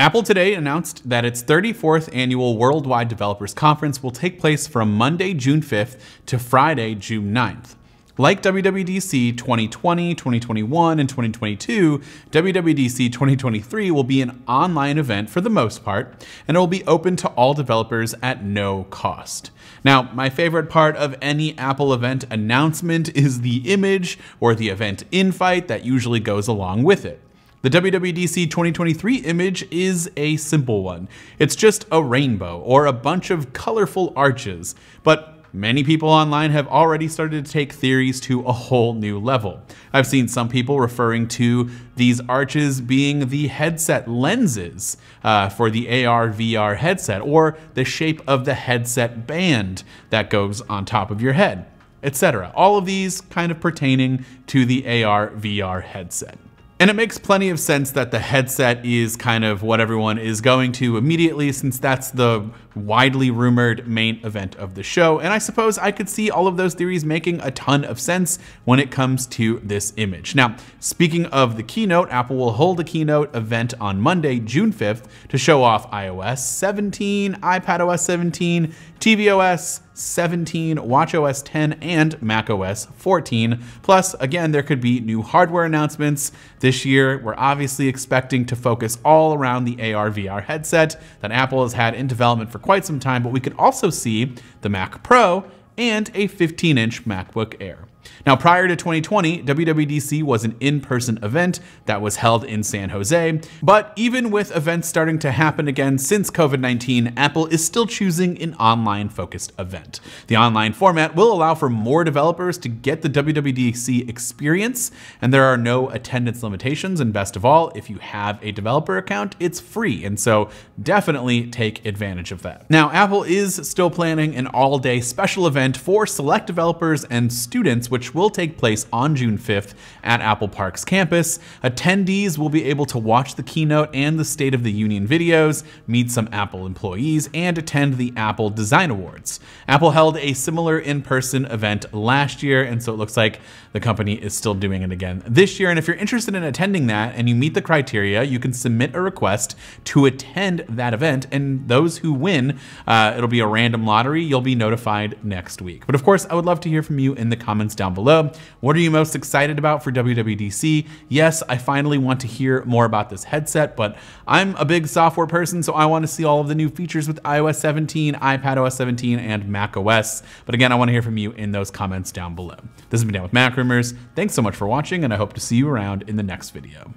Apple today announced that its 34th annual Worldwide Developers Conference will take place from Monday, June 5th to Friday, June 9th. Like WWDC 2020, 2021, and 2022, WWDC 2023 will be an online event for the most part, and it will be open to all developers at no cost. Now, my favorite part of any Apple event announcement is the image or the event invite that usually goes along with it. The WWDC 2023 image is a simple one. It's just a rainbow or a bunch of colorful arches, but Many people online have already started to take theories to a whole new level. I've seen some people referring to these arches being the headset lenses uh, for the AR VR headset, or the shape of the headset band that goes on top of your head, etc. All of these kind of pertaining to the AR VR headset. And it makes plenty of sense that the headset is kind of what everyone is going to immediately, since that's the widely rumored main event of the show. And I suppose I could see all of those theories making a ton of sense when it comes to this image. Now, speaking of the keynote, Apple will hold a keynote event on Monday, June 5th, to show off iOS 17, iPadOS 17, tvOS 17, watchOS 10, and macOS 14. Plus, again, there could be new hardware announcements. This year, we're obviously expecting to focus all around the AR VR headset that Apple has had in development for quite some time, but we could also see the Mac Pro and a 15 inch MacBook Air. Now, prior to 2020, WWDC was an in person event that was held in San Jose. But even with events starting to happen again since COVID 19, Apple is still choosing an online focused event. The online format will allow for more developers to get the WWDC experience, and there are no attendance limitations. And best of all, if you have a developer account, it's free. And so definitely take advantage of that. Now, Apple is still planning an all day special event for select developers and students, which will take place on June 5th at Apple Park's campus. Attendees will be able to watch the keynote and the State of the Union videos, meet some Apple employees, and attend the Apple Design Awards. Apple held a similar in-person event last year, and so it looks like the company is still doing it again this year. And if you're interested in attending that and you meet the criteria, you can submit a request to attend that event, and those who win, uh, it'll be a random lottery. You'll be notified next week. But of course, I would love to hear from you in the comments down below. What are you most excited about for WWDC? Yes, I finally want to hear more about this headset, but I'm a big software person, so I want to see all of the new features with iOS 17, iPadOS 17, and macOS. But again, I want to hear from you in those comments down below. This has been Dan with Mac Rumors. Thanks so much for watching, and I hope to see you around in the next video.